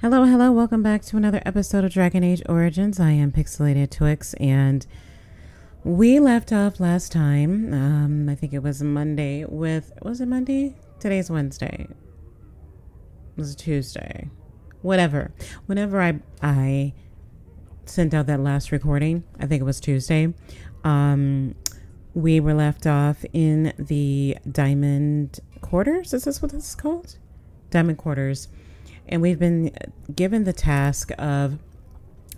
Hello, hello, welcome back to another episode of Dragon Age Origins. I am Pixelated Twix, and we left off last time. Um, I think it was Monday with was it Monday? Today's Wednesday. It was Tuesday. Whatever. Whenever I I sent out that last recording, I think it was Tuesday. Um, we were left off in the Diamond Quarters. Is this what this is called? Diamond Quarters and we've been given the task of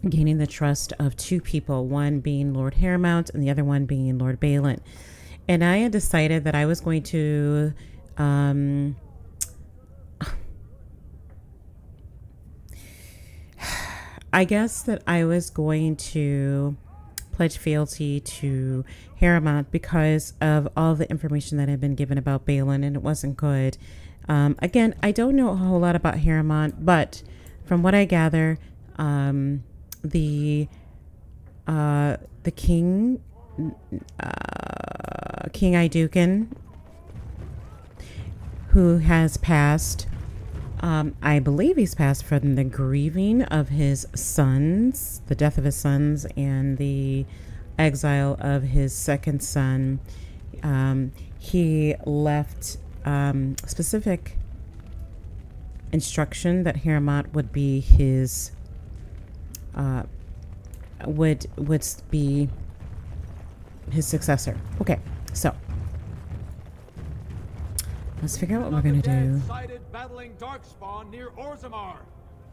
gaining the trust of two people, one being Lord Harrowmont and the other one being Lord Bhelen. And I had decided that I was going to um, I guess that I was going to pledge fealty to Harrowmont because of all the information that had been given about Bhelen and it wasn't good. Um, again, I don't know a whole lot about Harrowmont, but from what I gather, um, the uh, the king, uh, King Aeducan, who has passed, um, I believe he's passed from the grieving of his sons, the death of his sons, and the exile of his second son. Um, he left um, specific instruction that Harrowmont would be his uh, would would be his successor. Okay, so let's figure out what we're gonna do. Sighted battling Darkspawn near Orzammar.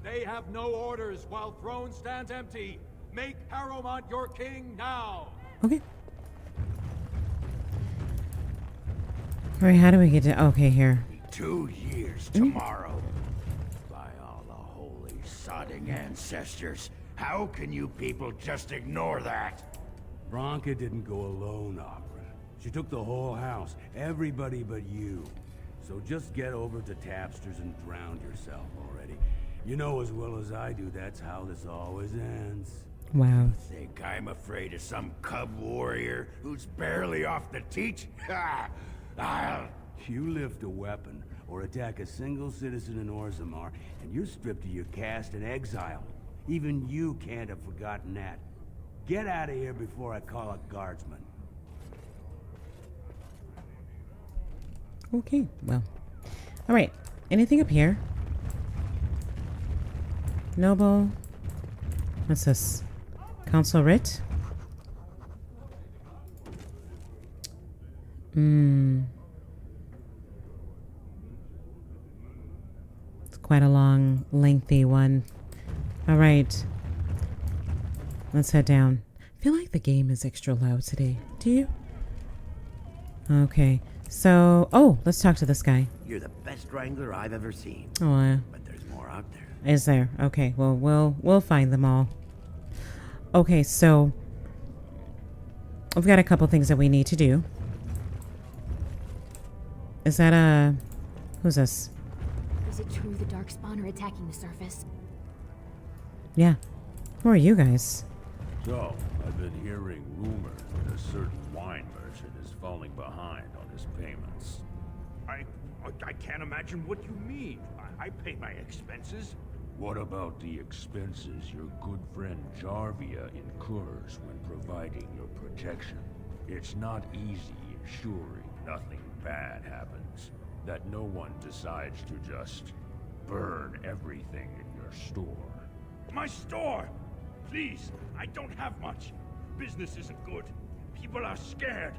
They have no orders while throne stands empty. Make Harrowmont your king now. Okay. All right, how do we get to? Okay, here. Two years tomorrow. By all the holy sodding ancestors, how can you people just ignore that? Branka didn't go alone, Oghren. She took the whole house, everybody but you. So just get over to Tapster's and drown yourself already. You know as well as I do that's how this always ends. Wow. Think I'm afraid of some cub warrior who's barely off the teach? Ha! I'll... You lift a weapon or attack a single citizen in Orzammar, and you're stripped of your caste and exiled. Even you can't have forgotten that. Get out of here before I call a guardsman. Okay, well. All right. Anything up here? Noble. What's this? Council writ? Hmm. It's quite a long, lengthy one. All right. Let's head down. I feel like the game is extra loud today. Do you? Okay. So, oh, let's talk to this guy. You're the best wrangler I've ever seen. Oh, uh, But there's more out there. is there? Okay. Well, we'll we'll find them all. Okay, so we've got a couple things that we need to do. Is that a who's this? Is it true the Darkspawn are attacking the surface? Yeah. Who are you guys? So, I've been hearing rumors that a certain wine merchant is falling behind on his payments. I, I can't imagine what you mean. I, I pay my expenses. What about the expenses your good friend Jarvia incurs when providing your protection? It's not easy ensuring nothing bad happens, that no one decides to just burn everything in your store. My store! Please, I don't have much. Business isn't good. People are scared.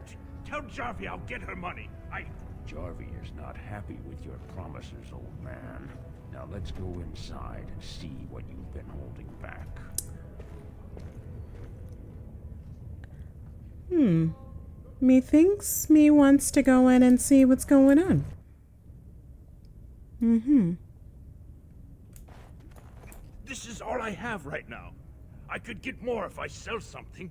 Tell Jarvie I'll get her money. I... Jarvie is not happy with your promises, old man. Now let's go inside and see what you've been holding back. Hmm. Methinks me wants to go in and see what's going on. Mm-hmm. This is all I have right now. I could get more if I sell something.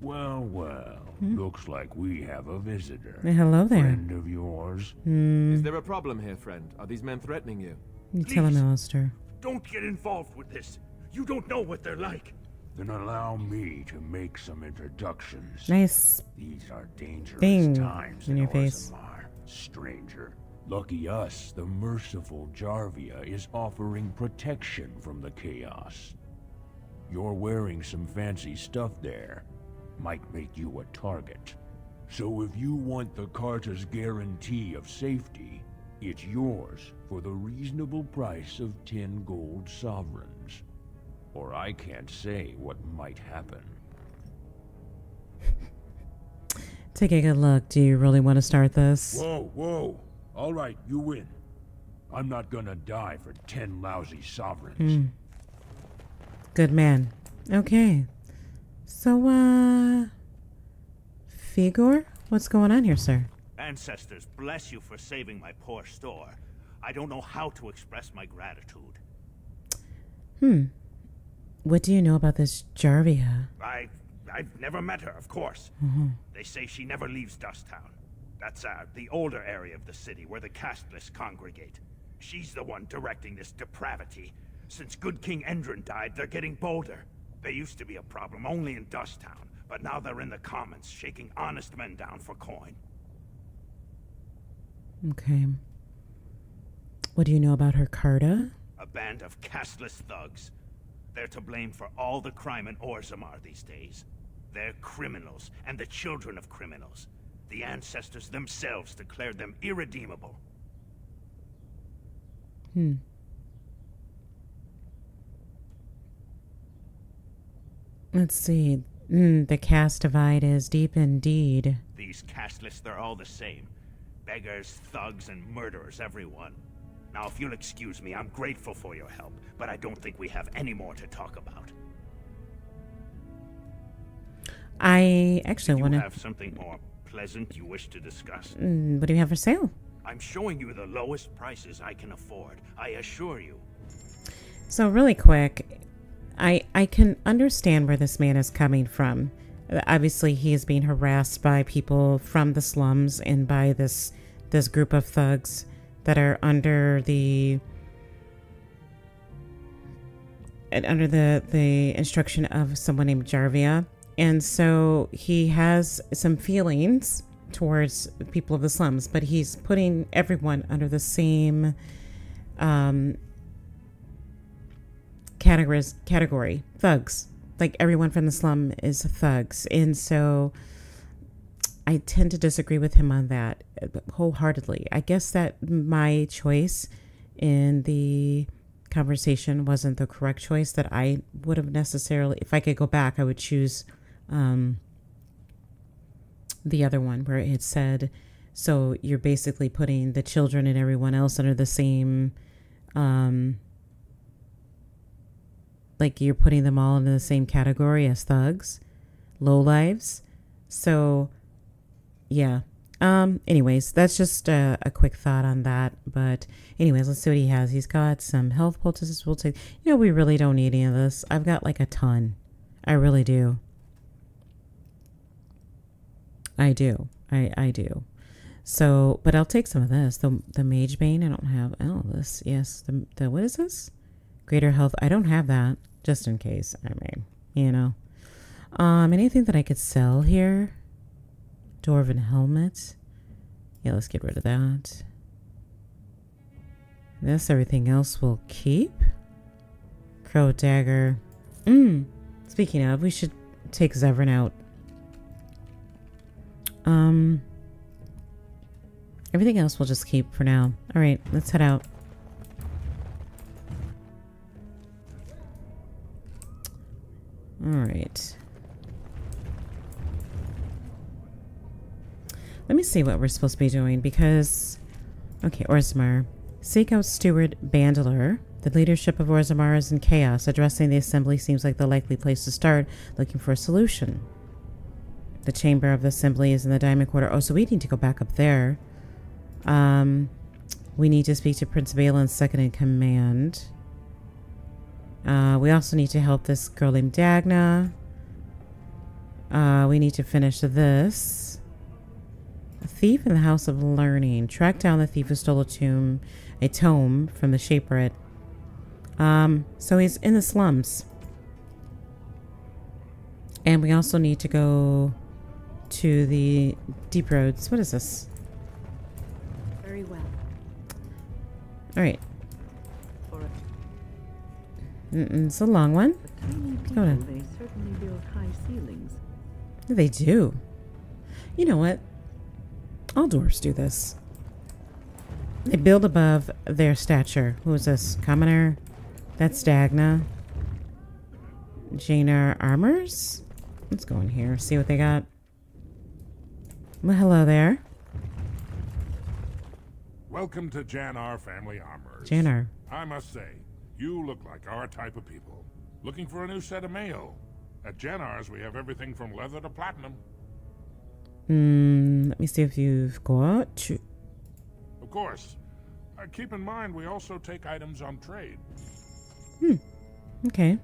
Well, well, looks like we have a visitor. Hello there. Friend of yours? Is there a problem here, friend? Are these men threatening you? You tell him, Please. Alistair. Don't get involved with this. You don't know what they're like. Then allow me to make some introductions. Nice. These are dangerous Thing times in in your face. Stranger. Lucky us, the merciful Jarvia is offering protection from the chaos. You're wearing some fancy stuff there. Might make you a target. So if you want the Carta's guarantee of safety, it's yours for the reasonable price of 10 gold sovereigns. Or I can't say what might happen. Take a good look. Do you really want to start this? Whoa, whoa. All right, you win. I'm not gonna die for 10 lousy sovereigns. Good man. Okay. So, uh. Figor? What's going on here, sir? Ancestors, bless you for saving my poor store. I don't know how to express my gratitude. Hmm. What do you know about this Jarvia? I, I've never met her, of course. They say she never leaves Dusttown. That's uh, the older area of the city where the casteless congregate. She's the one directing this depravity. Since good King Endrin died, they're getting bolder. They used to be a problem only in Dusttown, but now they're in the commons, shaking honest men down for coin. Okay. What do you know about her Carta? A band of casteless thugs. They're to blame for all the crime in Orzammar these days. They're criminals, and the children of criminals. The ancestors themselves declared them irredeemable. Hmm. Let's see. Mm, the caste divide is deep indeed. These casteless, they're all the same. Beggars, thugs, and murderers, everyone. Now, if you'll excuse me, I'm grateful for your help, but I don't think we have any more to talk about. I actually want to. have something more pleasant you wish to discuss? Mm, what do you have for sale? I'm showing you the lowest prices I can afford, I assure you. So really quick, I I can understand where this man is coming from. Obviously, he is being harassed by people from the slums and by this this group of thugs that are under the and under the the instruction of someone named Jarvia. And so he has some feelings towards people of the slums, but he's putting everyone under the same um, categories category thugs like everyone from the slum is thugs and so i tend to disagree with him on that uh, wholeheartedly i guess that my choice in the conversation wasn't the correct choice that i would have necessarily if i could go back i would choose um the other one where it said so you're basically putting the children and everyone else under the same um like you're putting them all into the same category as thugs, low lives. So, yeah. Um. Anyways, that's just a, a quick thought on that. But anyways, let's see what he has. He's got some health poultices. We'll take. You know, we really don't need any of this. I've got like a ton. I really do. I do. I I do. So, but I'll take some of this. The the mage bane. I don't have. Oh, this. Yes. The the what is this? Greater health. I don't have that. Just in case. I mean, you know. Um, anything that I could sell here? Dwarven helmet. Yeah, let's get rid of that. This, everything else we'll keep. Crow dagger. Mm. Speaking of, we should take Zevran out. Um. Everything else we'll just keep for now. All right, let's head out. All right. Let me see what we're supposed to be doing because. Okay, Orzammar. Seek out Steward Bandelor. The leadership of Orzammar is in chaos. Addressing the assembly seems like the likely place to start looking for a solution. The chamber of the assembly is in the Diamond Quarter. Oh, so we need to go back up there. Um, we need to speak to Prince Bhelen's second in command. Uh, we also need to help this girl named Dagna. Uh, we need to finish this. A thief in the House of Learning. Track down the thief who stole a tomb, a tome from the Shaperate. Um, so he's in the slums. And we also need to go to the deep roads. What is this? Very well. All right. For a Mm-mm, it's a long one. Go people, they certainly build high ceilings. They do. You know what? All dwarfs do this. They build above their stature. Who is this? Commoner? That's Dagna. Jaina Armors? Let's go in here, see what they got. Well, hello there. Welcome to Janar Family Armors. Janar. I must say, you look like our type of people. Looking for a new set of mail. At Janar's, we have everything from leather to platinum. Hmm, let me see if you've got. Of course. Uh, keep in mind, we also take items on trade. Hmm. Okay.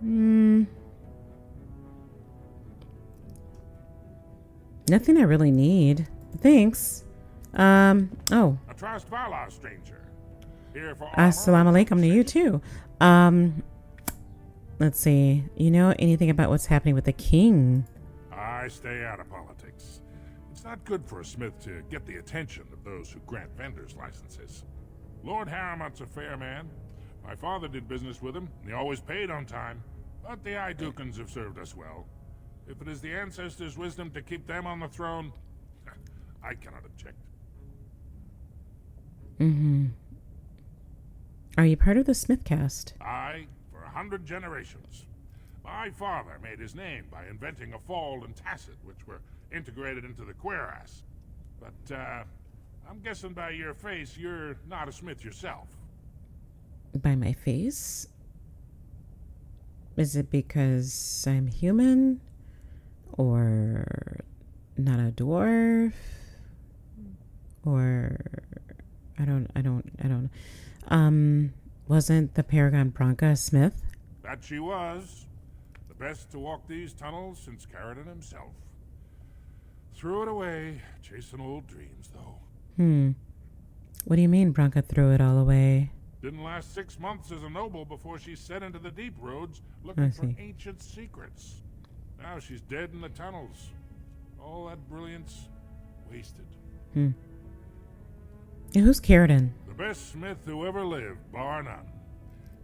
Hmm. Nothing I really need. Thanks. Um. Oh. A Trust stranger. Here for Assalamu and alaikum to you too. Um. Let's see. You know anything about what's happening with the king? I stay out of politics. It's not good for a smith to get the attention of those who grant vendors licenses. Lord Harrowmont's a fair man. My father did business with him, and he always paid on time. But the Aeducans have served us well. If it is the ancestors' wisdom to keep them on the throne, I cannot object. Mm-hmm. Are you part of the Smithcast? I, for a hundred generations. My father made his name by inventing a fall and tacit, which were integrated into the cuirass. But, uh, I'm guessing by your face, you're not a smith yourself. By my face? Is it because I'm human? Or not a dwarf? Or I don't I don't I don't um wasn't the Paragon Branka a Smith? That she was. Best to walk these tunnels since Caridin himself. Threw it away, chasing old dreams, though. Hmm. What do you mean Branka threw it all away? Didn't last six months as a noble before she set into the deep roads looking for ancient secrets. Now she's dead in the tunnels. All that brilliance wasted. Hmm. And who's Caridin? The best smith who ever lived, bar none.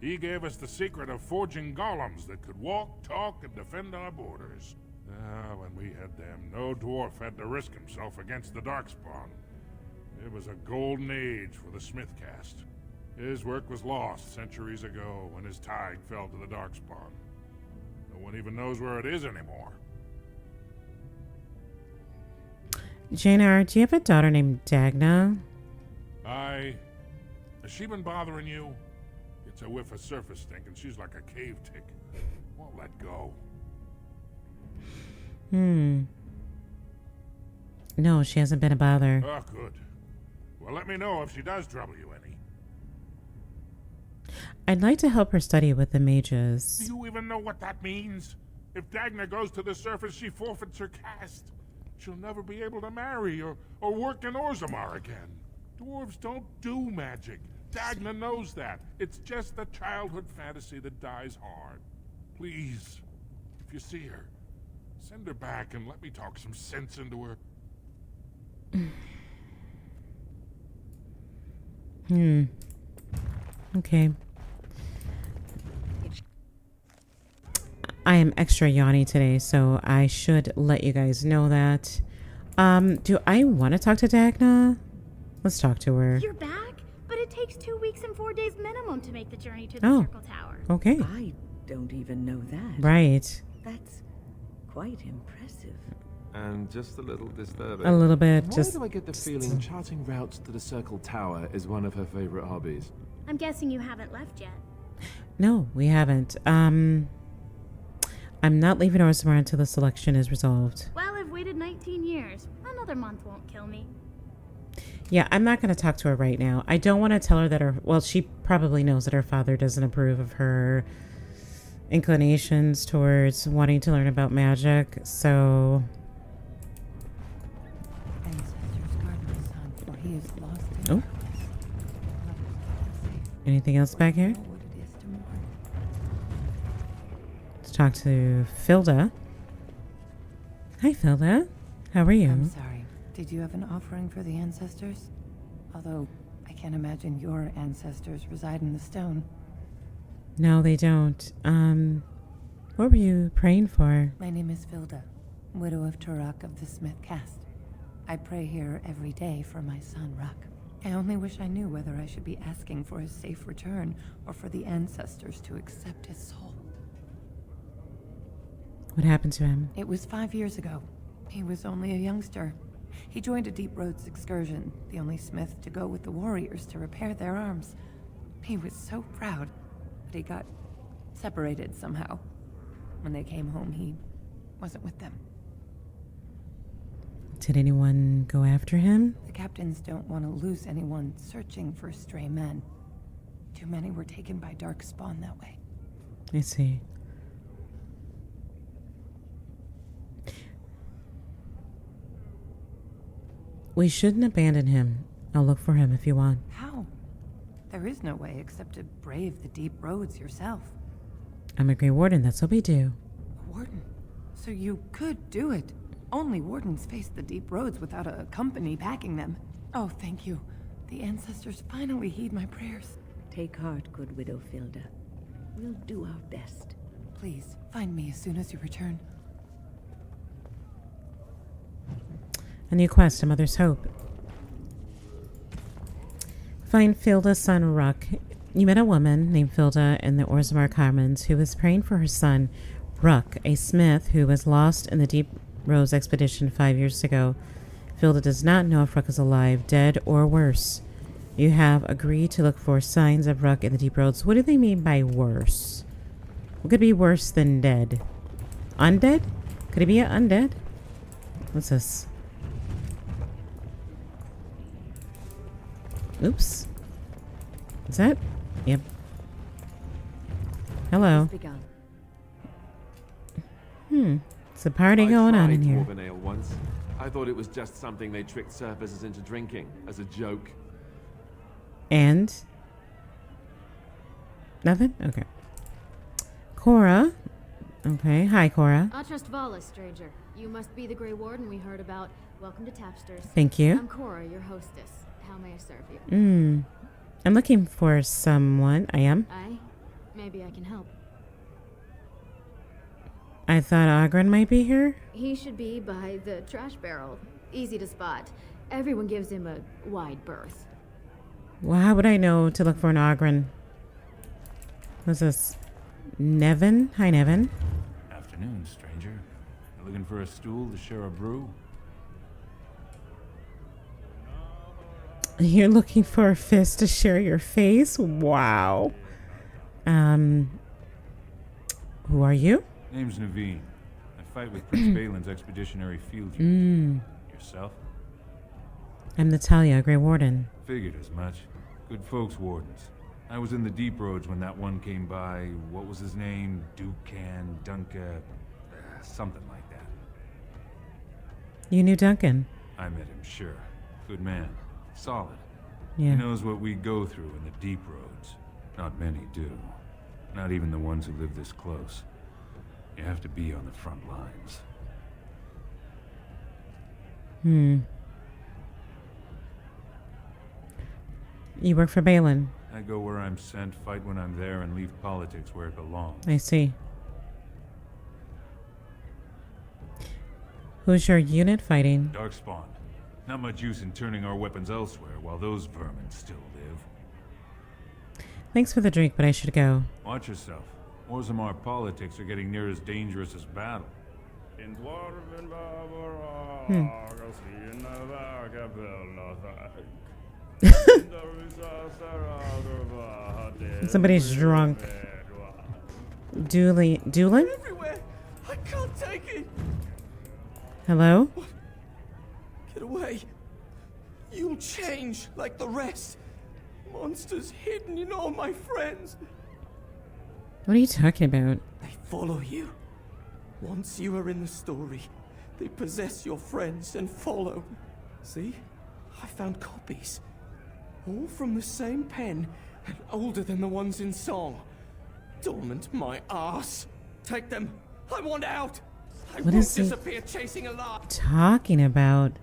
He gave us the secret of forging golems that could walk, talk, and defend our borders. Ah, when we had them, no dwarf had to risk himself against the Darkspawn. It was a golden age for the smith caste. His work was lost centuries ago when his thaig fell to the Darkspawn. No one even knows where it is anymore. Janar, do you have a daughter named Dagna? I. Has she been bothering you? It's a whiff of surface stink, and she's like a cave tick. Won't let go. Hmm. No, she hasn't been a bother. Oh, good. Well, let me know if she does trouble you any. I'd like to help her study with the mages. Do you even know what that means? If Dagna goes to the surface, she forfeits her caste. She'll never be able to marry or, or work in Orzammar again. Dwarves don't do magic. Dagna knows that. It's just a childhood fantasy that dies hard. Please, if you see her, send her back and let me talk some sense into her. Hmm. Okay. I am extra yawny today, so I should let you guys know that. Um, do I want to talk to Dagna? Let's talk to her. You're back? But it takes two weeks and four days minimum to make the journey to the Oh. Circle Tower. Okay. I don't even know that. Right. That's quite impressive. And just a little disturbing. A little bit. Why Just do I get the feeling charting routes to the Circle Tower is one of her favorite hobbies? I'm guessing you haven't left yet. no, we haven't. Um, I'm not leaving Orzammar until the selection is resolved. Well, I've waited 19 years. Another month won't kill me. Yeah, I'm not going to talk to her right now. I don't want to tell her that her. Well, she probably knows that her father doesn't approve of her inclinations towards wanting to learn about magic. So, Ancestors guard my son, for he is lost in Oh. anything else back here? Know what it is to mourn. Let's talk to Filda. Hi, Filda. How are you? Did you have an offering for the ancestors? Although I can't imagine your ancestors reside in the stone. No, they don't. Um, what were you praying for? My name is Filda, widow of Turak of the Smith caste. I pray here every day for my son Ruck. I only wish I knew whether I should be asking for his safe return or for the ancestors to accept his soul. What happened to him? It was five years ago. He was only a youngster. He joined a Deep Roads excursion, the only smith to go with the warriors to repair their arms. He was so proud, but he got separated somehow. When they came home, he wasn't with them. Did anyone go after him? The captains don't want to lose anyone searching for stray men. Too many were taken by Dark Spawn that way. I see. We shouldn't abandon him. I'll look for him if you want. How? There is no way except to brave the deep roads yourself. I'm a Grey Warden, that's what we do. A warden? So you could do it. Only wardens face the deep roads without a company backing them. Oh, thank you. The ancestors finally heed my prayers. Take heart, good widow Filda. We'll do our best. Please, find me as soon as you return. A new quest, A Mother's Hope. Find Filda's son, Ruck. You met a woman named Filda in the Orzammar Commons who was praying for her son, Ruck, a smith who was lost in the Deep Roads expedition five years ago. Filda does not know if Ruck is alive, dead, or worse. You have agreed to look for signs of Ruck in the Deep Roads. What do they mean by worse? What could be worse than dead? Undead? Could it be an undead? What's this? Oops. Is that? Yep. Hello. Hmm. It's a party I going on in here. Dwarven ale once. I thought it was just something they tricked surfacers into drinking as a joke. And? Nothing? Okay. Cora. Okay. Hi, Cora. Atrast vala, stranger. You must be the Grey Warden we heard about. Welcome to Tapsters. Thank you. I'm Cora, your hostess. How may I serve you? Hmm. I'm looking for someone. I am. I? Maybe I can help. I thought Oghren might be here. He should be by the trash barrel. Easy to spot. Everyone gives him a wide berth. Well, how would I know to look for an Oghren? What's this? Nevin? Hi, Nevin. Afternoon, stranger. Looking for a stool to share a brew? You're looking for a fist to share your face? Wow. Um. Who are you? Name's Naveen. I fight with Prince Bhelen's expeditionary field unit. Mm. Yourself? I'm Natalia, Grey Warden. Figured as much. Good folks, wardens. I was in the deep roads when that one came by. What was his name? Dukan, Dunka, uh, something like that. You knew Duncan. I met him, sure. Good man. Solid. Yeah. He knows what we go through in the deep roads. Not many do. Not even the ones who live this close. You have to be on the front lines. Hmm. You work for Bhelen. I go where I'm sent, fight when I'm there, and leave politics where it belongs. I see. Who's your unit fighting? Darkspawn. Not much use in turning our weapons elsewhere while those vermin still live. Thanks for the drink, but I should go. Watch yourself. Orzammar politics are getting near as dangerous as battle. Hmm. Somebody's drunk. Dooley. Doolin? Everywhere. I can't take it. Hello? Get away. You'll change like the rest. Monsters hidden in all my friends. What are you talking about? They follow you. Once you are in the story, they possess your friends and follow. See? I found copies. All from the same pen and older than the ones in song. Dormant my ass. Take them. I want out. I What won't is disappear chasing a lie. Talking about.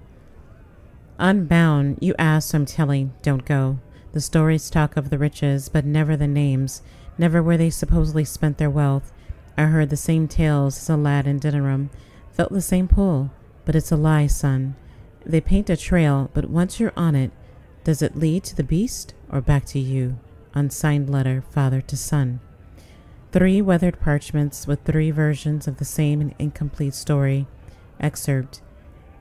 Unbound. You asked, I'm telling. Don't go. The stories talk of the riches, but never the names, never where they supposedly spent their wealth. I heard the same tales as a lad in Denerim, felt the same pull, but it's a lie, son. They paint a trail, but once you're on it, does it lead to the beast or back to you? Unsigned letter, father to son. Three weathered parchments with three versions of the same incomplete story. Excerpt.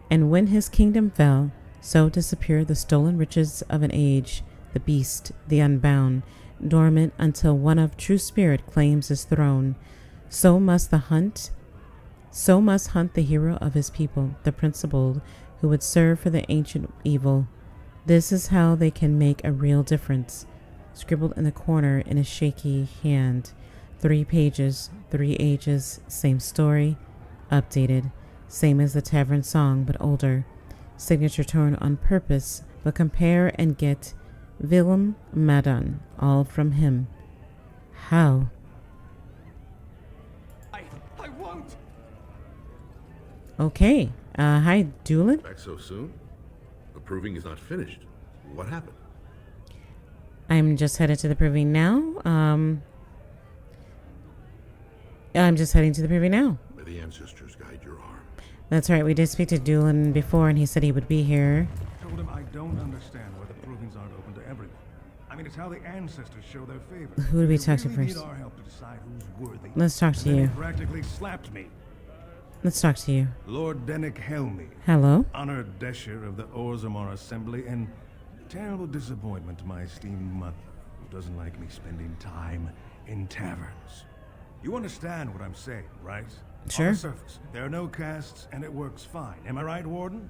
And when his kingdom fell, so disappear the stolen riches of an age, the beast, the unbound, dormant until one of true spirit claims his throne. So must the hunt, so must hunt the hero of his people, the principled, who would serve for the ancient evil. This is how they can make a real difference. Scribbled in the corner in a shaky hand. Three pages, three ages, same story, updated. Same as the tavern song, but older. Signature tone on purpose, but compare and get Willem Madon, all from him. How? I, I won't. Okay. Uh, hi, Dulin. Back so soon? The proving is not finished. What happened? I'm just headed to the proving now. Um, I'm just heading to the proving now. May the ancestors guide your arm. That's right. We did speak to Dulin before, and he said he would be here. I Told him I don't understand why the provings aren't open to everyone. I mean, it's how the ancestors show their favor. Who do we They talk to first? Need our help to decide who's worthy. Let's talk to And then you. Practically slapped me. Let's talk to you. Lord Denek Helmi. Hello. Honored Deshyr of the Orzammar Assembly, and terrible disappointment to my esteemed mother, who doesn't like me spending time in taverns. You understand what I'm saying, right? Sure. On the surface, there are no castes, and it works fine. Am I right, Warden?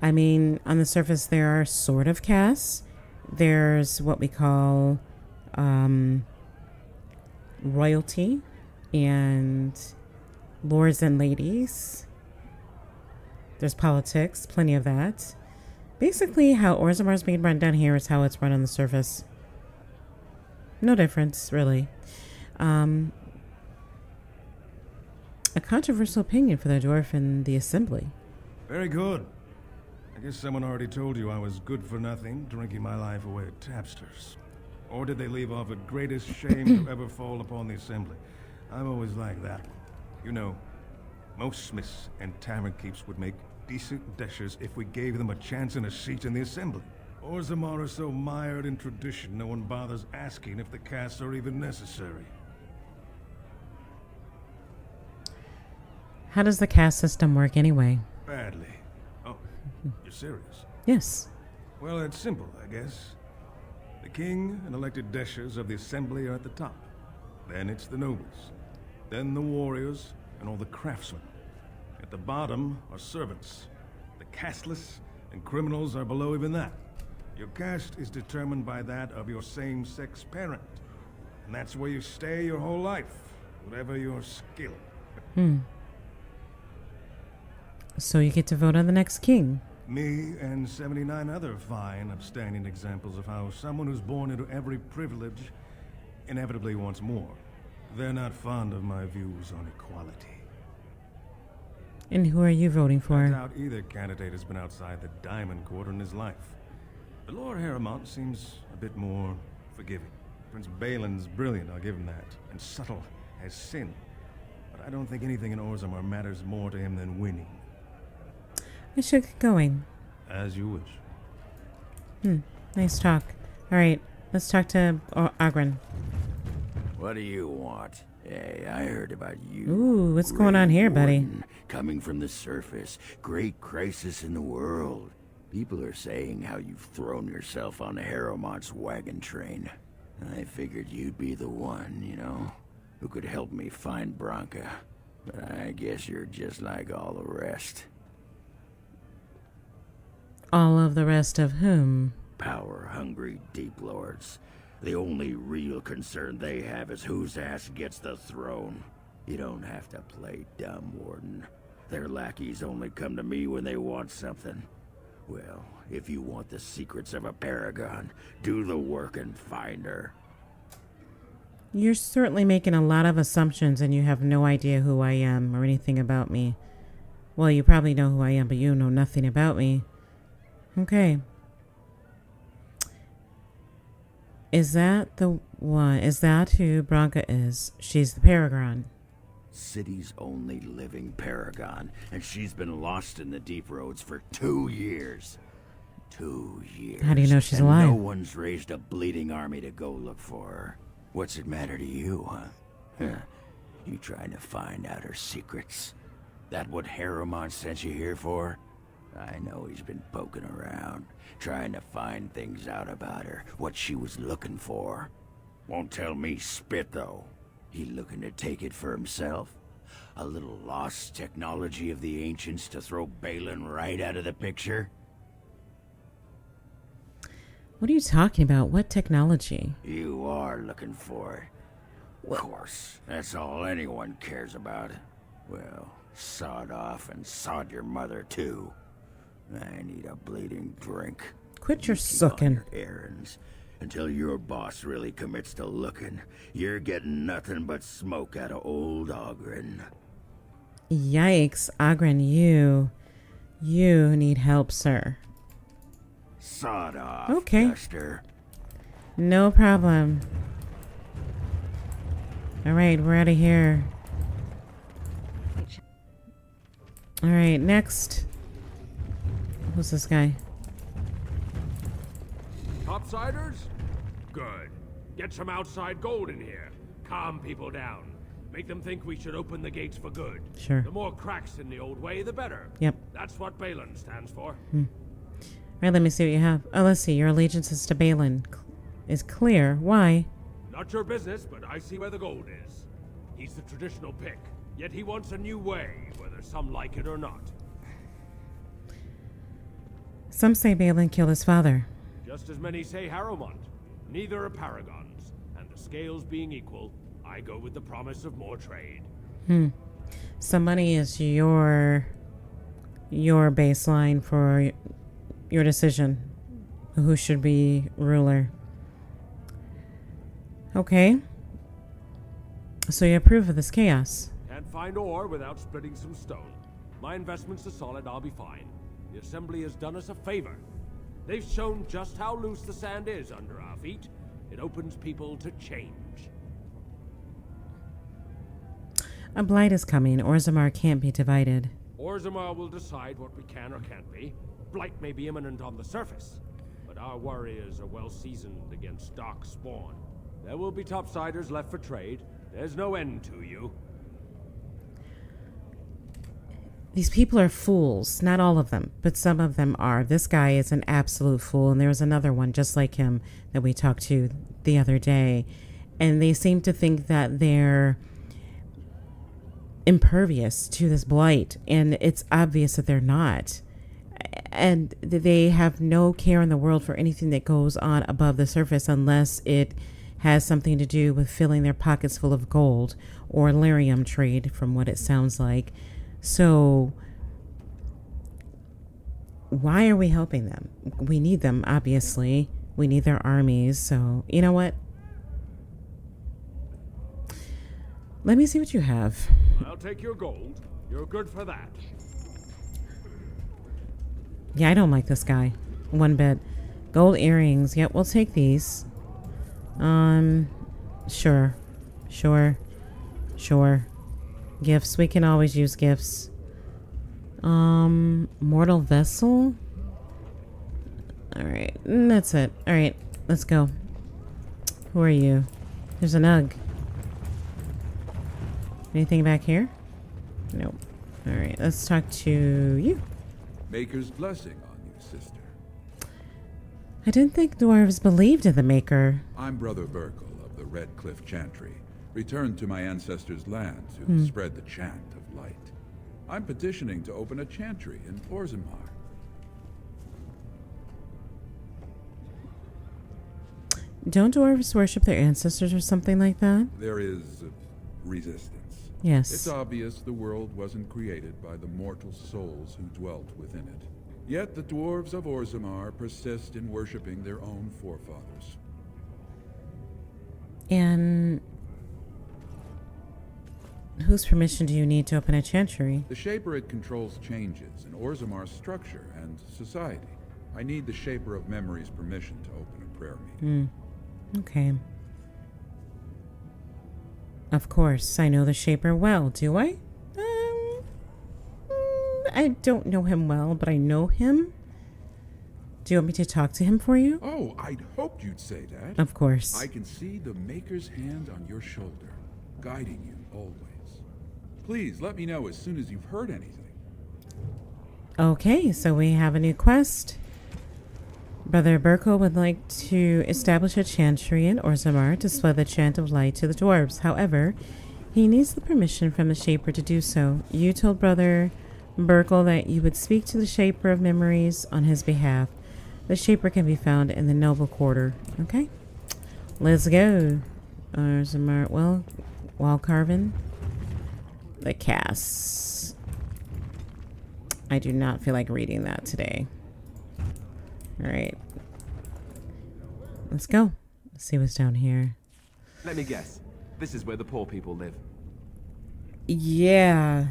I mean, on the surface, there are sort of castes. There's what we call um, royalty and lords and ladies. There's politics, plenty of that. Basically, how Orzammar is being run down here is how it's run on the surface. No difference, really. Um, a controversial opinion for the dwarf in the assembly. Very good. I guess someone already told you I was good for nothing, drinking my life away at tapsters. Or did they leave off at greatest shame to ever fall upon the assembly? I'm always like that. You know, most smiths and tavern keeps would make decent deshyrs if we gave them a chance and a seat in the assembly. Orzammar are so mired in tradition, no one bothers asking if the castes are even necessary. How does the caste system work anyway? Badly. Oh, you're serious? Yes. Well, it's simple, I guess. The king and elected deshyrs of the assembly are at the top. Then it's the nobles. Then the warriors and all the craftsmen. At the bottom are servants. The casteless and criminals are below even that. Your caste is determined by that of your same-sex parent. And that's where you stay your whole life, whatever your skill. Hmm. So you get to vote on the next king. Me and 79 other fine, upstanding examples of how someone who's born into every privilege inevitably wants more. They're not fond of my views on equality. And who are you voting for? I doubt either candidate has been outside the Diamond Quarter in his life. But Lord Harrowmont seems a bit more forgiving. Prince Bhelen's brilliant, I'll give him that, and subtle as sin. But I don't think anything in Orzammar matters more to him than winning. I should get going. As you wish. Hmm. Nice talk. All right. Let's talk to o- Oghren. What do you want? Hey, I heard about you. Ooh, what's going on here, buddy? Coming from the surface. Great crisis in the world. People are saying how you've thrown yourself on Harrowmont's wagon train. I figured you'd be the one, you know, who could help me find Branka. But I guess you're just like all the rest. All of the rest of whom? Power-hungry deep lords. The only real concern they have is whose ass gets the throne. You don't have to play dumb, Warden. Their lackeys only come to me when they want something. Well, if you want the secrets of a paragon, do the work and find her. You're certainly making a lot of assumptions and you have no idea who I am or anything about me. Well, you probably know who I am, but you know nothing about me. Okay. Is that the one? Is that who Branka is? She's the Paragon. City's only living paragon, and she's been lost in the deep roads for two years. Two years. How do you know she's and alive? No one's raised a bleeding army to go look for her. What's it matter to you, huh? Huh. You trying to find out her secrets? That what Harrowmont sent you here for? I know he's been poking around, trying to find things out about her, what she was looking for. Won't tell me spit, though. He looking to take it for himself? A little lost technology of the ancients to throw Bhelen right out of the picture? What are you talking about? What technology? You are looking for it. Of course, that's all anyone cares about. Well, sod off and sod your mother too. I need a bleeding drink. Quit your You sucking. your errands. Until your boss really commits to looking, you're getting nothing but smoke out of old Oghren. Yikes, Oghren, you, you need help, sir. Sod off, Okay. Duster. No problem. All right, we're out of here. All right, next. Who's this guy? Topsiders? Good. Get some outside gold in here. Calm people down. Make them think we should open the gates for good. Sure. The more cracks in the old way, the better. Yep. That's what Bhelen stands for. Hmm. All right, let me see what you have. Oh, let's see. Your allegiance is to Bhelen. Is clear. Why? Not your business, but I see where the gold is. He's the traditional pick, yet he wants a new way, whether some like it or not. Some say Bhelen killed his father. Just as many say Harrowmont. Neither are paragons, and the scales being equal, I go with the promise of more trade. Hmm. So money is your your baseline for your decision who should be ruler. Okay. So you approve of this chaos. Can't find ore without splitting some stone. My investments are solid, I'll be fine. The Assembly has done us a favor. They've shown just how loose the sand is under our feet. It opens people to change. A blight is coming. Orzammar can't be divided. Orzammar will decide what we can or can't be. Blight may be imminent on the surface, but our warriors are well seasoned against dark spawn. There will be topsiders left for trade. There's no end to you. These people are fools. Not all of them, but some of them are. This guy is an absolute fool, and there was another one just like him that we talked to the other day. And they seem to think that they're impervious to this blight, and it's obvious that they're not. And they have no care in the world for anything that goes on above the surface unless it has something to do with filling their pockets full of gold or lyrium trade, from what it sounds like. So, why are we helping them? We need them, obviously. We need their armies. So, you know what? Let me see what you have. I'll take your gold. You're good for that. Yeah, I don't like this guy. One bit. Gold earrings. Yep, we'll take these. Um, sure. Sure. Sure. Gifts. We can always use gifts. Um, mortal vessel. All right, mm, that's it. All right, let's go. Who are you? There's an UG. Anything back here? Nope. All right, let's talk to you. Maker's blessing on you, sister. I didn't think dwarves believed in the Maker. I'm Brother Burkel of the Redcliffe Chantry, returned to my ancestors' land to Hmm. spread the chant of light. I'm petitioning to open a chantry in Orzammar. Don't dwarves worship their ancestors or something like that? There is uh, resistance. Yes. It's obvious the world wasn't created by the mortal souls who dwelt within it. Yet the dwarves of Orzammar persist in worshipping their own forefathers. And whose permission do you need to open a chantry? The Shaper it controls changes in Orzammar's structure and society. I need the Shaper of Memory's permission to open a prayer meeting. Hmm. Okay. Of course, I know the Shaper well, do I? Um, mm, I don't know him well, but I know him. Do you want me to talk to him for you? Oh, I'd hoped you'd say that. Of course. I can see the Maker's hand on your shoulder, guiding you always. Please let me know as soon as you've heard anything. Okay, so we have a new quest. Brother Burkel would like to establish a chantry in Orzammar to spread the chant of light to the dwarves. However, he needs the permission from the Shaper to do so. You told Brother Burkel that you would speak to the Shaper of Memories on his behalf. The Shaper can be found in the Noble Quarter. Okay? Let's go. Orzammar. Well, wall carving. The castes. I do not feel like reading that today. All right. Let's go. Let's see what's down here. Let me guess. This is where the poor people live. Yeah.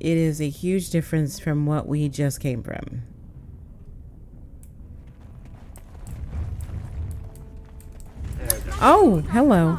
It is a huge difference from what we just came from. Oh, hello.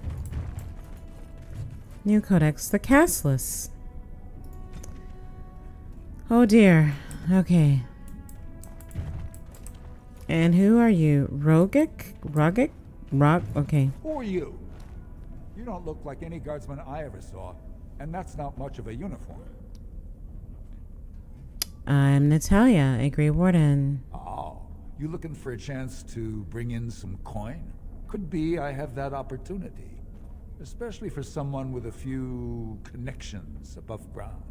New codex, the casteless. Oh dear. Okay. And who are you? Rogic? Rogic? Rog? Okay. Who are you? You don't look like any guardsman I ever saw, and that's not much of a uniform. I'm Natalia, a Grey Warden. Oh, you looking for a chance to bring in some coin? Could be I have that opportunity. Especially for someone with a few connections above ground.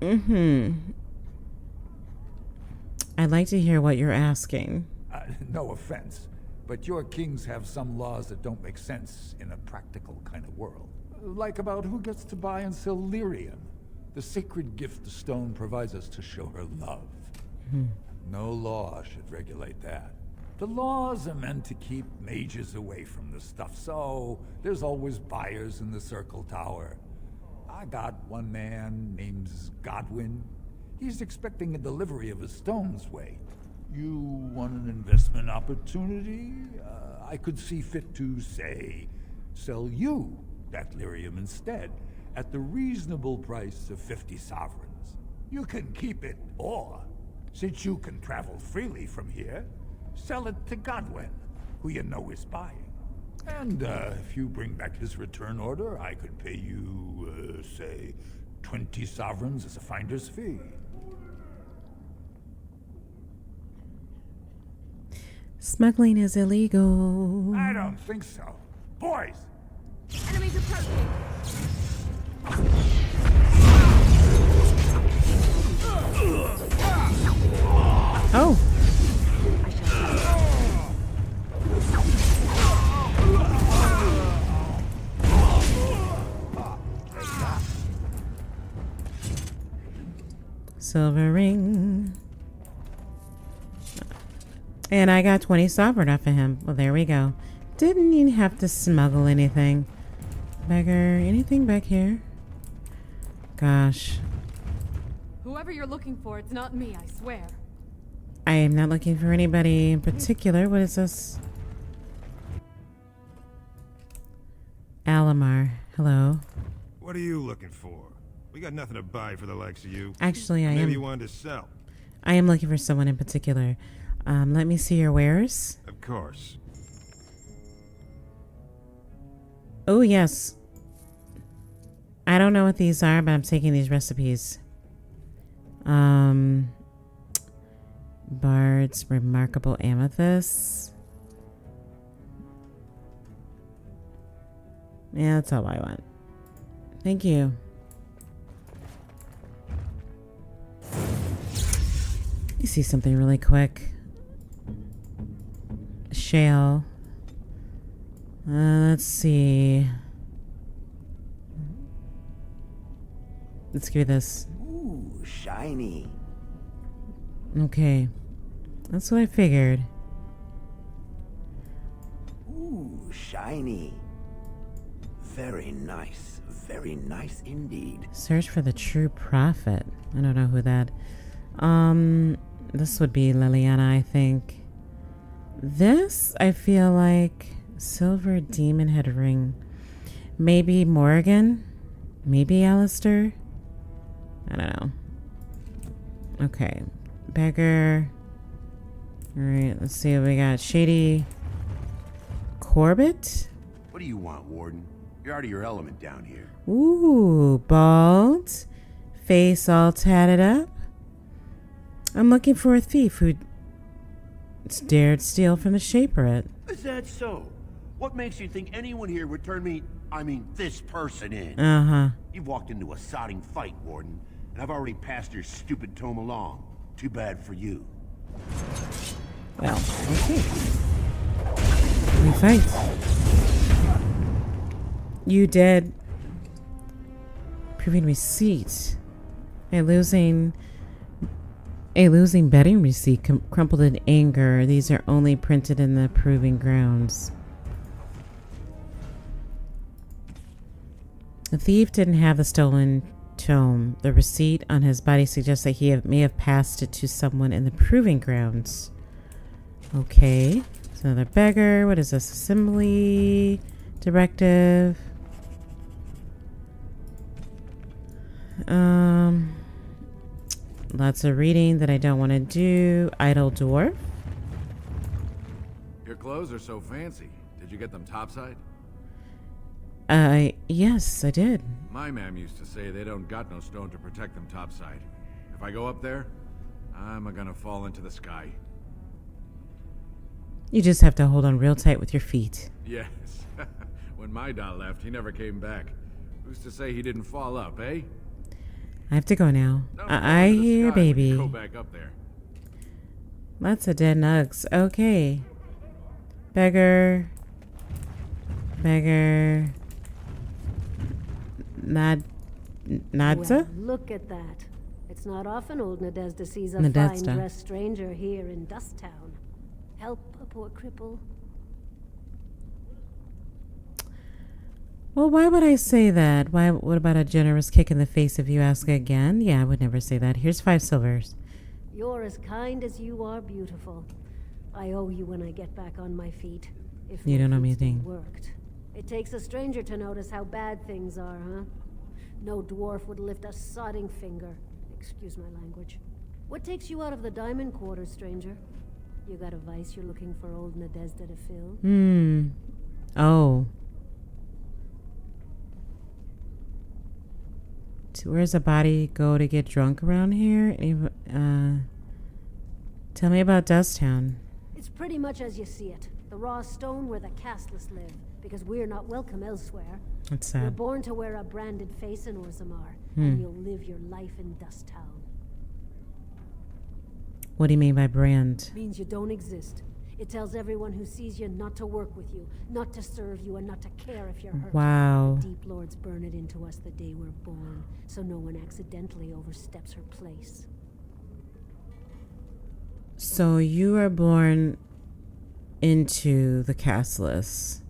Mm-hmm. I'd like to hear what you're asking. Uh, no offense, but your kings have some laws that don't make sense in a practical kind of world. Like about who gets to buy and sell lyrium. The sacred gift the stone provides us to show her love. Hmm. No law should regulate that. The laws are meant to keep mages away from the stuff, so there's always buyers in the Circle Tower. I got one man named Godwin. He's expecting a delivery of his stones weight. You want an investment opportunity? Uh, I could see fit to, say, sell you that lyrium instead, at the reasonable price of 50 sovereigns. You can keep it, or, since you can travel freely from here, sell it to Godwin, who you know is buying. And uh, if you bring back his return order, I could pay you, uh, say, 20 sovereigns as a finder's fee. Smuggling is illegal. I don't think so. Boys! Enemies approaching. Silver ring. And I got 20 sovereign off of him. Well, there we go. Didn't even have to smuggle anything. Beggar, anything back here? Gosh. Whoever you're looking for, it's not me, I swear. I am not looking for anybody in particular. What is this? Alimar. Hello. What are you looking for? We got nothing to buy for the likes of you. Actually, I Maybe am- you wanted to sell. I am looking for someone in particular. Um, let me see your wares. Of course. Oh, yes. I don't know what these are, but I'm taking these recipes. Um, Bard's Remarkable Amethyst. Yeah, that's all I want. Thank you. Me see something really quick. Shale. Uh, let's see. Let's give you this. Ooh, shiny. Okay. That's what I figured. Ooh, shiny. Very nice. Very nice indeed. Search for the true prophet. I don't know who that. Um, this would be Leliana, I think. This, I feel like silver demon head ring. Maybe Morgan? Maybe Alistair. I don't know. Okay, beggar. All right, let's see what we got. Shady Corbett. What do you want, Warden? You're out of your element down here. Ooh, bald, face all tatted up. I'm looking for a thief who dared steal from the Shaperate. Is that so? What makes you think anyone here would turn me, I mean, this person in? Uh huh. You've walked into a sodding fight, Warden, and I've already passed your stupid tome along. Too bad for you. Well, okay. We fight. You did. Proving receipt. A losing. A losing betting receipt crumpled in anger. These are only printed in the proving grounds. The thief didn't have the stolen tome. The receipt on his body suggests that he have, may have passed it to someone in the proving grounds. Okay. It's another beggar. What is this? Assembly directive. Um, lots of reading that I don't want to do. Idle dwarf. Your clothes are so fancy. Did you get them topside? Uh, yes, I did. My mam used to say they don't got no stone to protect them topside. If I go up there, I'm gonna fall into the sky. You just have to hold on real tight with your feet. Yes. when my dad left, he never came back. Who's to say he didn't fall up, eh? I have to go now. Don't uh, I, I hear, sky baby. Back up there. Lots of dead nugs. Okay. Beggar. Beggar. Nad. Nadza? Well, look at that. It's not often old Nadezda sees a Nadezda. fine-dressed stranger here in Dust Town. Help a poor cripple. Well, why would I say that? Why? What about a generous kick in the face if you ask again? Yeah, I would never say that. Here's five silvers. You're as kind as you are beautiful. I owe you when I get back on my feet. If You don't owe me thing. Worked. It takes a stranger to notice how bad things are, huh? No dwarf would lift a sodding finger. Excuse my language. What takes you out of the diamond quarter, stranger? You got a vice you're looking for old Nadezda to fill? Hmm. Oh. Where's a body go to get drunk around here? Uh, tell me about Dust Town. It's pretty much as you see it. The raw stone where the casteless live, because we're not welcome elsewhere. That's sad. You're born to wear a branded face in Orzammar, Hmm. and you'll live your life in Dust Town. What do you mean by brand? Means you don't exist. It tells everyone who sees you not to work with you, not to serve you, and not to care if you're hurt. Wow. The Deep Lords burn it into us the day we're born, so no one accidentally oversteps her place. So you are born into the casteless.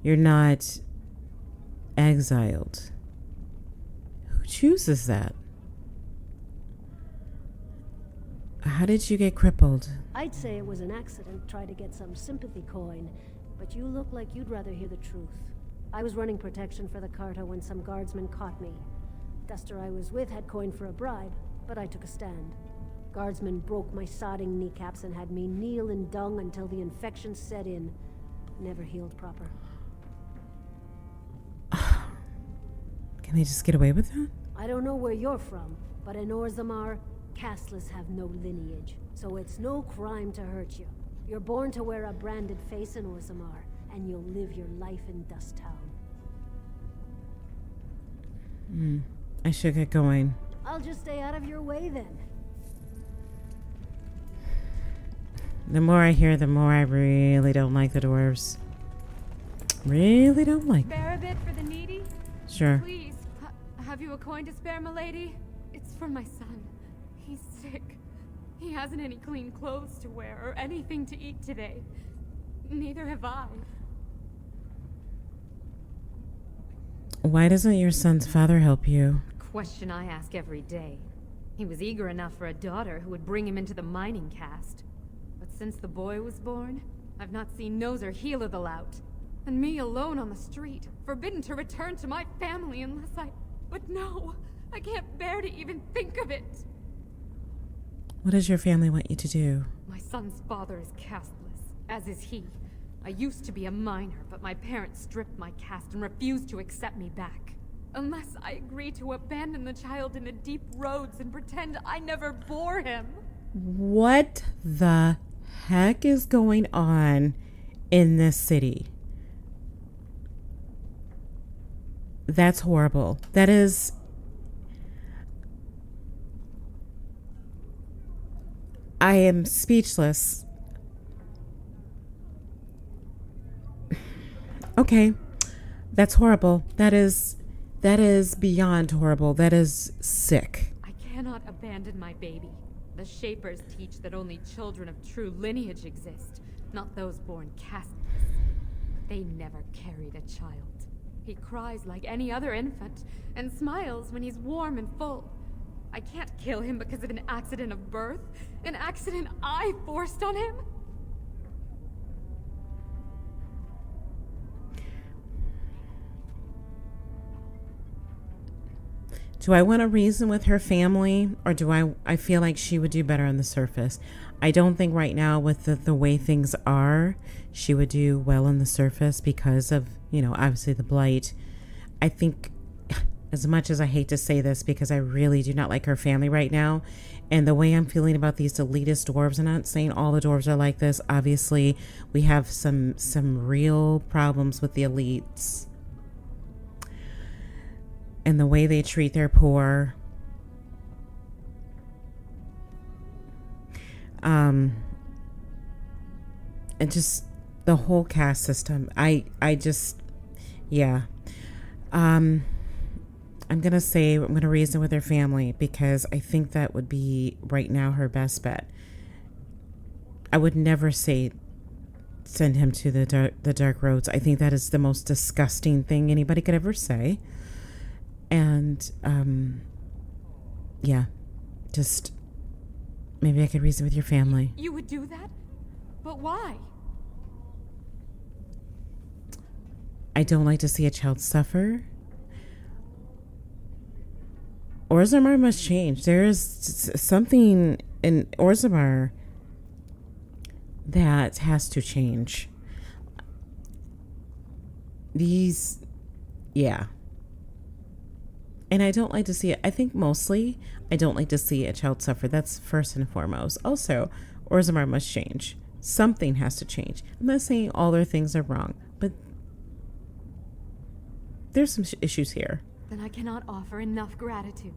You're not exiled. Who chooses that? How did you get crippled? I'd say it was an accident, try to get some sympathy coin, but you look like you'd rather hear the truth. I was running protection for the Carta when some guardsmen caught me. Duster I was with had coin for a bribe, but I took a stand. Guardsmen broke my sodding kneecaps and had me kneel in dung until the infection set in. Never healed proper. Can they just get away with that? I don't know where you're from, but in Orzammar, casteless have no lineage, so it's no crime to hurt you. You're born to wear a branded face in Orzammar, and you'll live your life in Dust Town. Hmm. I should get going. I'll just stay out of your way then. The more I hear, the more I really don't like the dwarves. Really don't like. Spare a bit for the needy? Sure. Please, ha- have you a coin to spare, milady? It's for my son. He's sick. He hasn't any clean clothes to wear or anything to eat today. Neither have I. Why doesn't your son's father help you? Question I ask every day. He was eager enough for a daughter who would bring him into the mining caste. But since the boy was born, I've not seen nose or heel of the lout. And me alone on the street, forbidden to return to my family unless I. But no! I can't bear to even think of it! What does your family want you to do? My son's father is casteless, as is he. I used to be a miner, but my parents stripped my caste and refused to accept me back. Unless I agree to abandon the child in the deep roads and pretend I never bore him. What the heck is going on in this city? That's horrible. That is. I am speechless. Okay. That's horrible. That is that is beyond horrible. That is sick. I cannot abandon my baby. The Shapers teach that only children of true lineage exist, not those born casteless. They never carried a child. He cries like any other infant, and smiles when he's warm and full. I can't kill him because of an accident of birth, an accident I forced on him. Do I want to reason with her family or do I I feel like she would do better on the surface? I don't think right now with the, the way things are, she would do well on the surface because of, you know, obviously the blight. I think as much as I hate to say this because I really do not like her family right now and the way I'm feeling about these elitist dwarves, I'm not saying all the dwarves are like this. Obviously, we have some some real problems with the elites and the way they treat their poor. Um, and just the whole caste system. I I just yeah. Um I'm gonna say I'm gonna reason with her family because I think that would be right now her best bet. I would never say send him to the dark, the dark roads. I think that is the most disgusting thing anybody could ever say. And um yeah, just maybe I could reason with your family. You would do that? But why? I don't like to see a child suffer. Orzammar must change. There is something in Orzammar that has to change. These, yeah. And I don't like to see it. I think mostly I don't like to see a child suffer. That's first and foremost. Also, Orzammar must change. Something has to change. I'm not saying all their things are wrong, but there's some issues here. Then I cannot offer enough gratitude.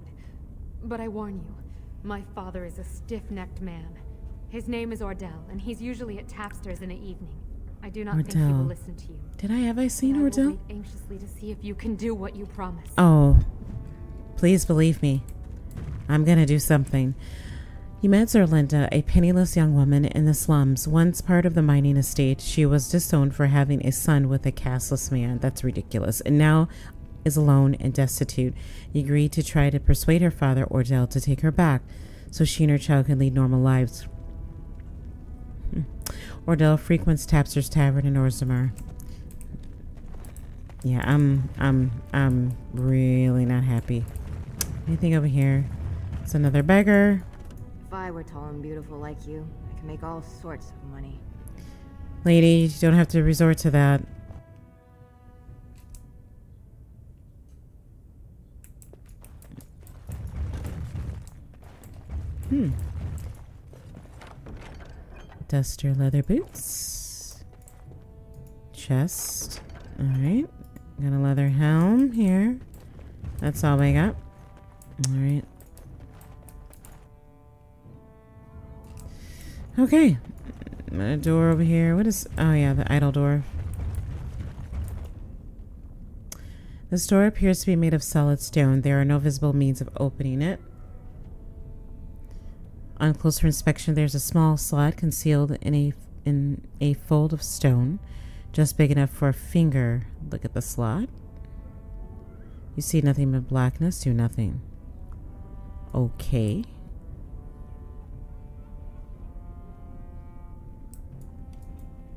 But I warn you, my father is a stiff-necked man. His name is Ordell, and he's usually at Tapster's in the evening. I do not think he will listen to you. Did I have I seen But I will Ordell? wait anxiously to see if you can do what you promised. Oh, please believe me. I'm gonna do something. You met Zerlinda, a penniless young woman in the slums. Once part of the mining estate, she was disowned for having a son with a casteless man. That's ridiculous. And now is alone and destitute. You agreed to try to persuade her father, Ordell, to take her back so she and her child can lead normal lives. Hmm. Ordell frequents Tapster's Tavern in Orzammar. Yeah, I'm I'm I'm really not happy. Anything over here? It's another beggar. If I were tall and beautiful like you, I could make all sorts of money. Lady, you don't have to resort to that. Hmm. Duster leather boots. Chest. Alright. Got a leather helm here. That's all I got. Alright. Okay. A door over here. What is... Oh, yeah, the idol door. This door appears to be made of solid stone. There are no visible means of opening it. On closer inspection, there's a small slot concealed in a in a fold of stone, just big enough for a finger. Look at the slot. You see nothing but blackness. Do nothing. Okay.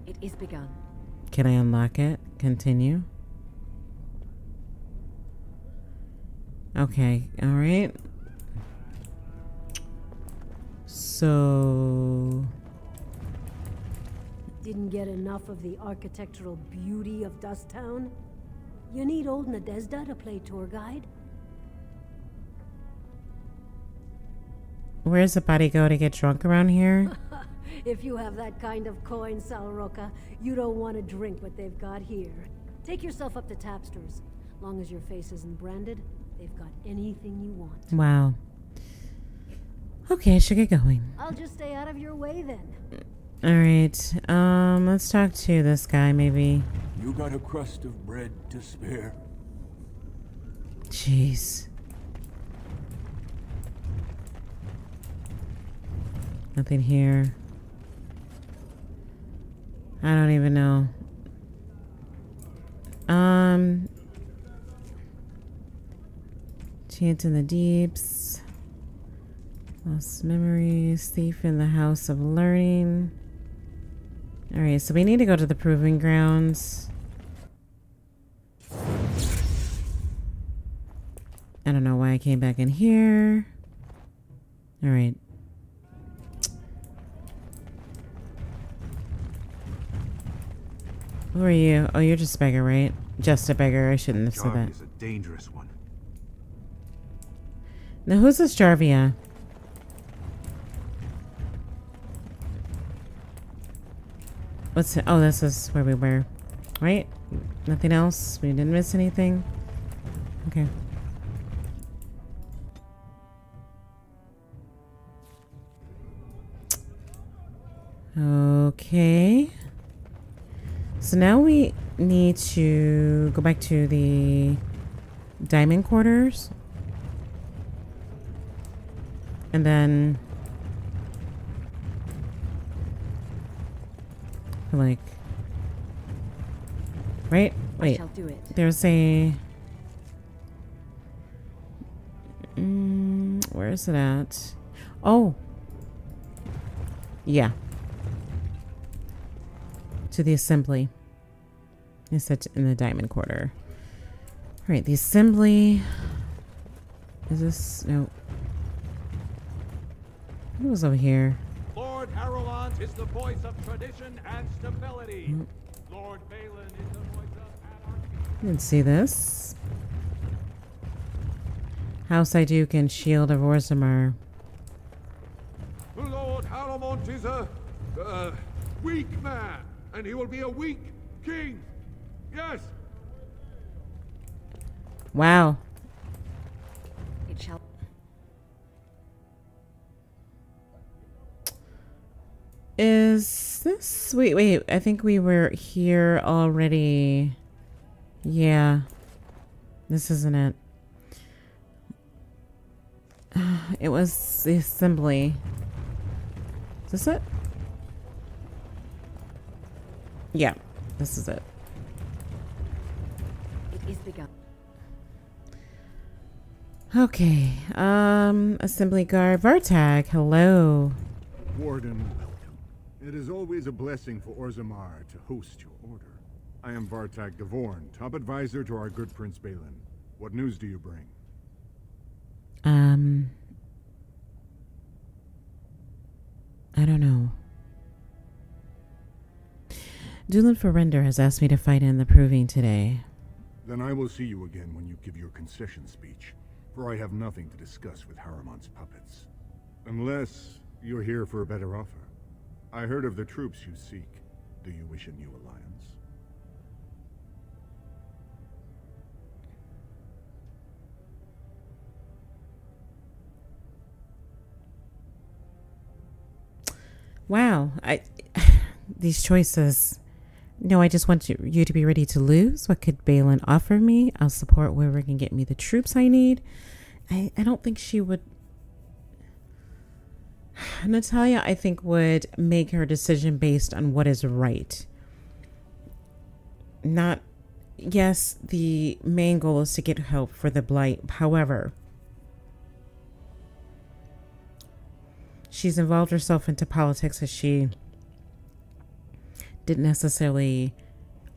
It is begun. Can I unlock it? Continue. Okay, alright. So. Didn't get enough of the architectural beauty of Dust Town? You need old Nadezda to play tour guide? Where's the body go to get drunk around here? if you have that kind of coin, salroka, you don't want to drink what they've got here. Take yourself up to Tapster's. Long as your face isn't branded, they've got anything you want. Wow. Okay, I should get going. I'll just stay out of your way then. Alright, um, let's talk to this guy maybe. You got a crust of bread to spare? Jeez. Nothing here. I don't even know. Um. Chant in the Deeps. Lost Memories. Thief in the House of Learning. Alright, so we need to go to the Proving Grounds. I don't know why I came back in here. Alright. Who are you? Oh, you're just a beggar, right? Just a beggar. I shouldn't have said that. is a dangerous one. Now, who's this Jarvia? What's it? Oh, this is where we were. Right? Nothing else? We didn't miss anything? Okay. Okay. So now we need to go back to the diamond quarters. And then like right? Wait. it. there's a mm, where is it at? Oh. Yeah. To the assembly. Is it in the diamond quarter. All right the assembly. Is this no. What was over here is the voice of tradition and stability. Lord Bhelen is the voice of anarchy. Didn't see this. House Aeducan Shield of Orzammar. Lord Harrowmont is a uh, weak man, and he will be a weak king. Yes. Wow. Is this wait wait, I think we were here already. Yeah. This isn't it. It was the assembly. Is this it? Yeah, this is it. It is begun. Okay. Um, assembly guard Vartag. Hello. Warden, welcome. It is always a blessing for Orzammar to host your order. I am Vartag Gavorn, top advisor to our good Prince Bhelen. What news do you bring? Um, I don't know. Dulin Forender has asked me to fight in the proving today. Then I will see you again when you give your concession speech, for I have nothing to discuss with Harrowmont's puppets. Unless you're here for a better offer. I heard of the troops you seek. Do you wish a new alliance? Wow, I these choices. No, I just want you to be ready to lose. What could Bhelen offer me? I'll support wherever can get me the troops I need. I, I don't think she would. Natalia, I think, would make her decision based on what is right. Not, yes, the main goal is to get help for the blight. However, she's involved herself into politics as she didn't necessarily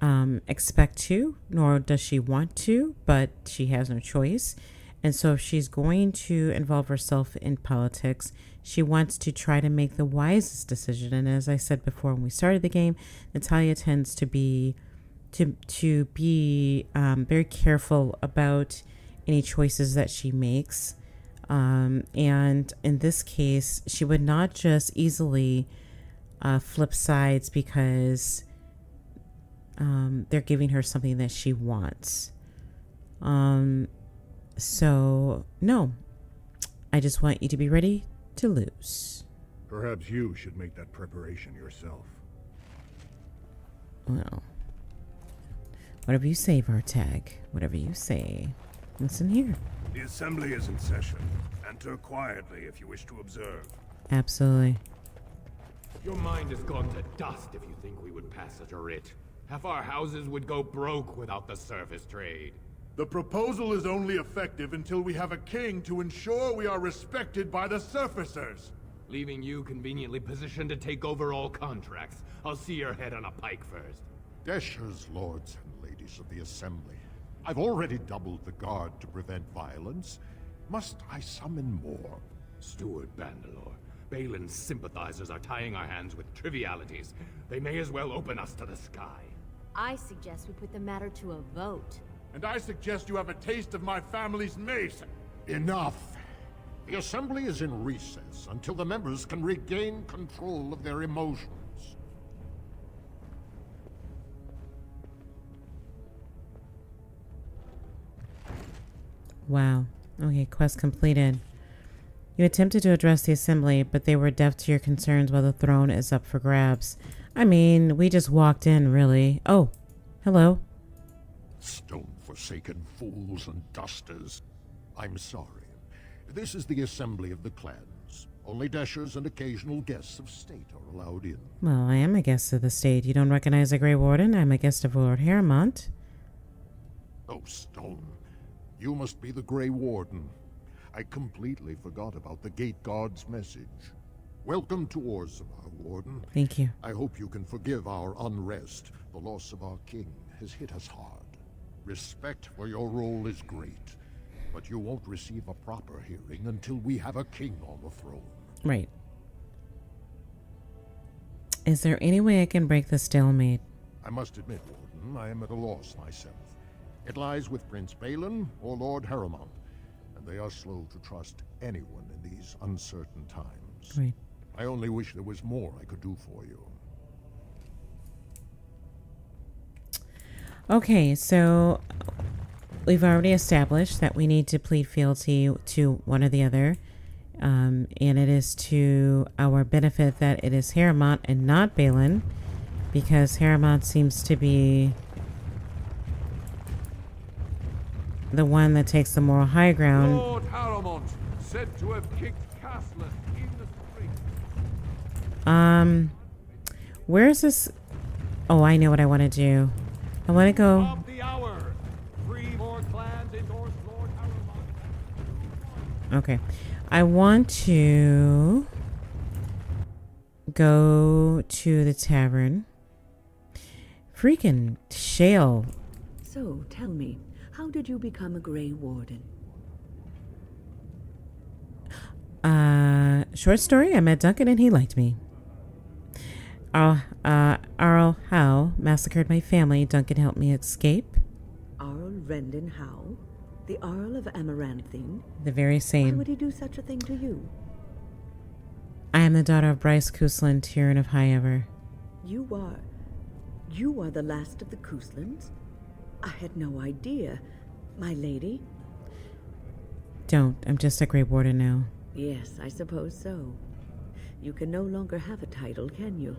um, expect to, nor does she want to, but she has no choice. And so, if she's going to involve herself in politics, she wants to try to make the wisest decision. And as I said before when we started the game, Natalia tends to be to to be um, very careful about any choices that she makes. Um, and in this case, she would not just easily uh, flip sides because um, they're giving her something that she wants. Um, so, no, I just want you to be ready to lose. Perhaps you should make that preparation yourself. Well, whatever you say, Vartag. Whatever you say. Listen here. The assembly is in session. Enter quietly if you wish to observe. Absolutely. Your mind has gone to dust if you think we would pass such a writ. Half our houses would go broke without the service trade. The proposal is only effective until we have a king to ensure we are respected by the surfacers. Leaving you conveniently positioned to take over all contracts. I'll see your head on a pike first. Deshyrs, lords and ladies of the Assembly. I've already doubled the guard to prevent violence. Must I summon more? Steward Bandelor, Bhelen's sympathizers are tying our hands with trivialities. They may as well open us to the sky. I suggest we put the matter to a vote. And I suggest you have a taste of my family's mace. Enough. The Assembly is in recess until the members can regain control of their emotions. Wow. Okay, quest completed. You attempted to address the assembly, but they were deaf to your concerns while the throne is up for grabs. I mean, we just walked in, really. Oh, hello. Stone-forsaken fools and dusters. I'm sorry. This is the assembly of the clans. Only Deshyrs and occasional guests of state are allowed in. Well, I am a guest of the state. You don't recognize the Grey Warden? I'm a guest of Lord Harrowmont. Oh, Stone. You must be the Grey Warden. I completely forgot about the Gate Guard's message. Welcome to Orzammar, Warden. Thank you. I hope you can forgive our unrest. The loss of our king has hit us hard. Respect for your role is great, but you won't receive a proper hearing until we have a king on the throne. Right. Is there any way I can break the stalemate? I must admit, Warden, I am at a loss myself. It lies with Prince Bhelen or Lord Harrowmont, and they are slow to trust anyone in these uncertain times. Right. I only wish there was more I could do for you. Okay, so we've already established that we need to plead fealty to one or the other. Um, and it is to our benefit that it is Harrowmont and not Bhelen, because Harrowmont seems to be the one that takes the moral high ground. Lord Harrowmont, said to have kicked in the. Um, where's this? Oh, I know what I want to do. I want to go. Of the hour. Three more clans endorse Lord Harrowmont. Okay. I want to go to the tavern. Freaking Shale. So, tell me, how did you become a Grey Warden? Uh, short story. I met Duncan and he liked me. Arl, uh, Arl Howe massacred my family. Duncan helped me escape. Arl Rendon Howe? The Arl of Amaranthine? The very same. Why would he do such a thing to you? I am the daughter of Bryce Cousland, Teyrn of Highever. You are... You are the last of the Couslands? I had no idea. My lady? Don't. I'm just a Grey Warden now. Yes, I suppose so. You can no longer have a title, can you?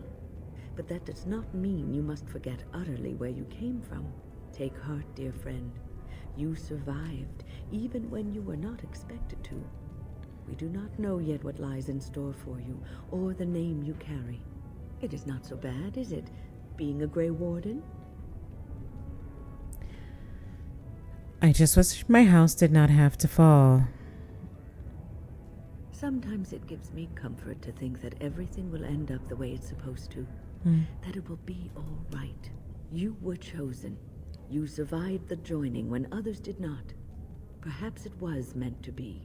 But that does not mean you must forget utterly where you came from. Take heart, dear friend. You survived, even when you were not expected to. We do not know yet what lies in store for you, or the name you carry. It is not so bad, is it, being a Grey Warden? I just wish my house did not have to fall. Sometimes it gives me comfort to think that everything will end up the way it's supposed to. Mm. That it will be all right. You were chosen. You survived the joining when others did not. Perhaps it was meant to be.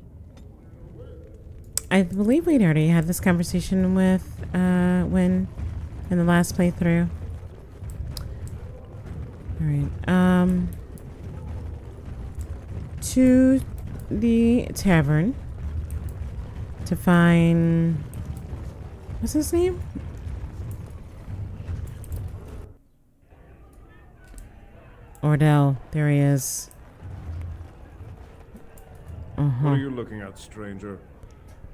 I believe we'd already had this conversation with uh, when in the last playthrough. All right. Um, to the tavern to find what's his name? Ordell. There he is. Uh huh. What are you looking at, stranger?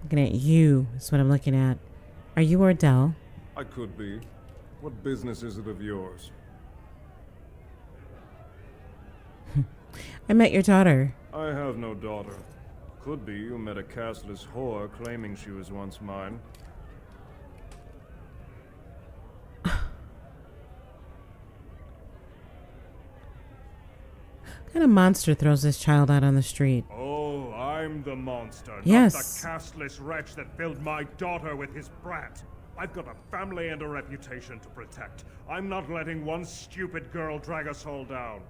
Looking at you is what I'm looking at. Are you Ordell? I could be. What business is it of yours? I met your daughter. I have no daughter. Could be you met a casteless whore claiming she was once mine. Kind of monster throws this child out on the street? Oh, I'm the monster, Yes. not the casteless wretch that filled my daughter with his brat. I've got a family and a reputation to protect. I'm not letting one stupid girl drag us all down.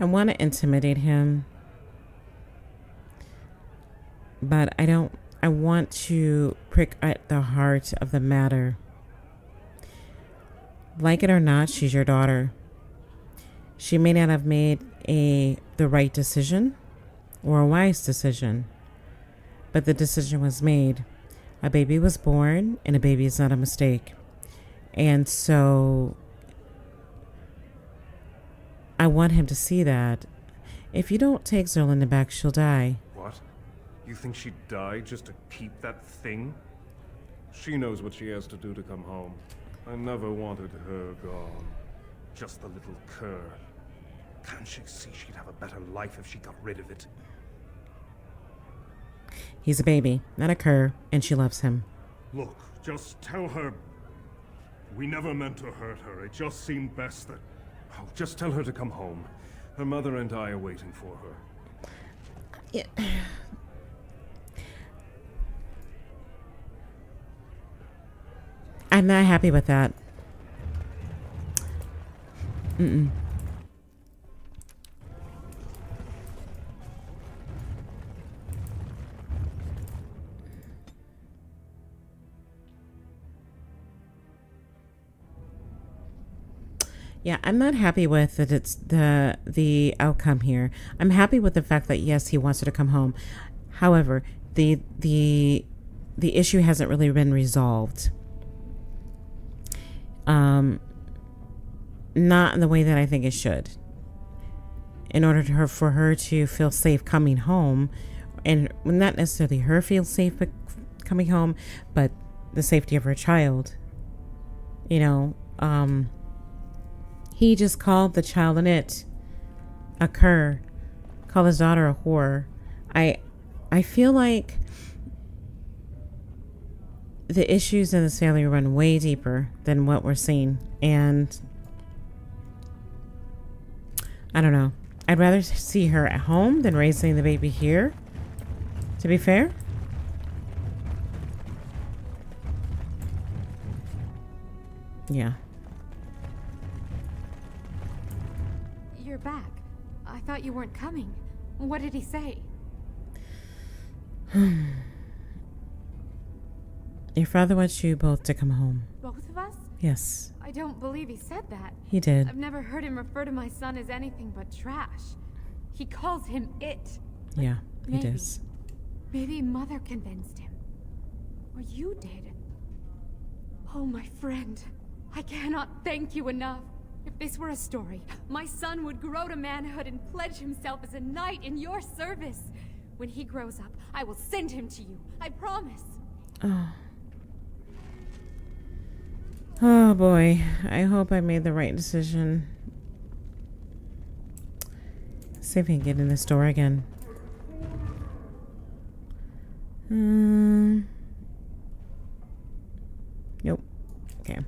I want to intimidate him, but I don't. I want to prick at the heart of the matter. Like it or not, she's your daughter. She may not have made a the right decision or a wise decision, but the decision was made. A baby was born, and a baby is not a mistake. And so I want him to see that. If you don't take Zerlinda back, she'll die. What? You think she'd die just to keep that thing? She knows what she has to do to come home. I never wanted her gone. Just the little cur. Can't she see she'd have a better life if she got rid of it? He's a baby, not a cur, and she loves him. Look, just tell her. We never meant to hurt her. It just seemed best that. Oh, just tell her to come home. Her mother and I are waiting for her. Yeah. I'm not happy with that. Mm-mm. Yeah, I'm not happy with that it's the the outcome here. I'm happy with the fact that yes, he wants her to come home. However, the the the issue hasn't really been resolved. Um not in the way that I think it should. In order to her for her to feel safe coming home and not necessarily her feel safe coming home, but the safety of her child. You know, um he just called the child an it, a cur, called his daughter a whore. I, I feel like the issues in this family run way deeper than what we're seeing, and I don't know. I'd rather see her at home than raising the baby here. To be fair. Yeah. You're back. I thought you weren't coming. What did he say? Your father wants you both to come home. Both of us? Yes. I don't believe he said that. He did. I've never heard him refer to my son as anything but trash. He calls him it. Yeah, he maybe. does. Maybe Mother convinced him. Or you did. Oh, my friend. I cannot thank you enough. If this were a story, my son would grow to manhood and pledge himself as a knight in your service. When he grows up, I will send him to you. I promise. Oh. Oh boy. I hope I made the right decision. see if we can get in this door again. Um. Nope. Okay.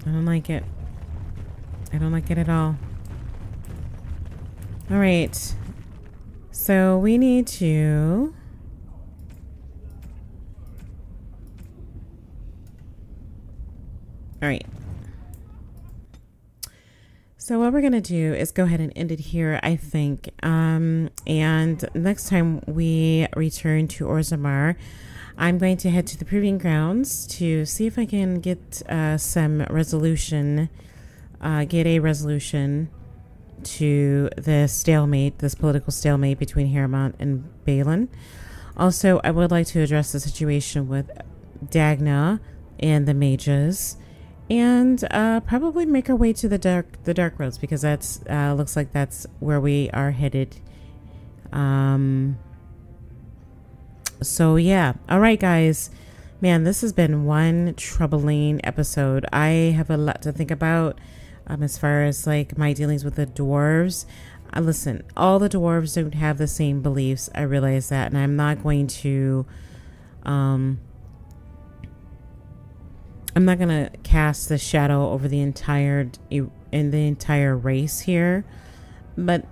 I don't like it. I don't like it at all. All right. So we need to... All right. So what we're going to do is go ahead and end it here, I think. Um, and next time we return to Orzammar, I'm going to head to the Proving Grounds to see if I can get uh, some resolution, uh, get a resolution to the stalemate, this political stalemate between Harrowmont and Bhelen. Also, I would like to address the situation with Dagna and the mages, and uh, probably make our way to the dark the dark roads because that's uh, looks like that's where we are headed. Um, so, yeah. All right, guys. Man, this has been one troubling episode. I have a lot to think about um, as far as like my dealings with the dwarves. Uh, listen, all the dwarves don't have the same beliefs. I realize that, and I'm not going to. Um, I'm not gonna cast the shadow over the entire in the entire race here, but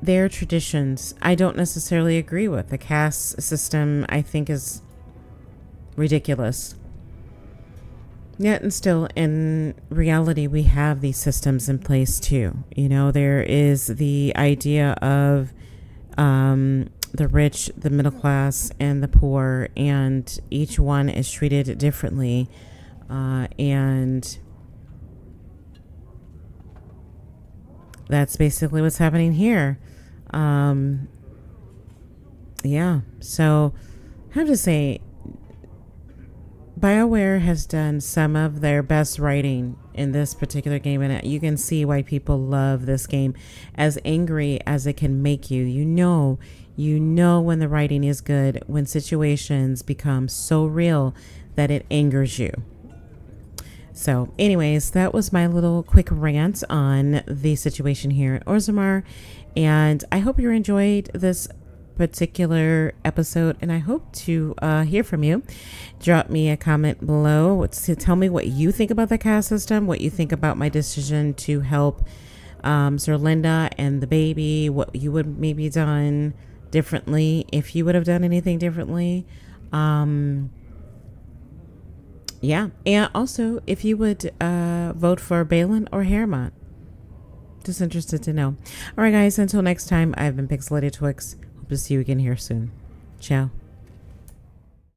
their traditions I don't necessarily agree with. The caste system I think is ridiculous. Yet and still in reality we have these systems in place too. You know, there is the idea of um, the rich, the middle class, and the poor, and each one is treated differently. Uh, and that's basically what's happening here. Um, yeah. So I have to say, BioWare has done some of their best writing in this particular game, and you can see why people love this game. As angry as it can make you, you know, you know when the writing is good, when situations become so real that it angers you. So, anyways, that was my little quick rant on the situation here at Orzammar. And I hope you enjoyed this particular episode, and I hope to uh, hear from you. Drop me a comment below to tell me what you think about the caste system, what you think about my decision to help um, Zerlinda and the baby, what you would maybe done differently, if you would have done anything differently. Um, yeah, and also if you would uh, vote for Bhelen or Harrowmont. Just interested to know. All right, guys, until next time, I've been Pixelated Twix. Hope to see you again here soon. Ciao.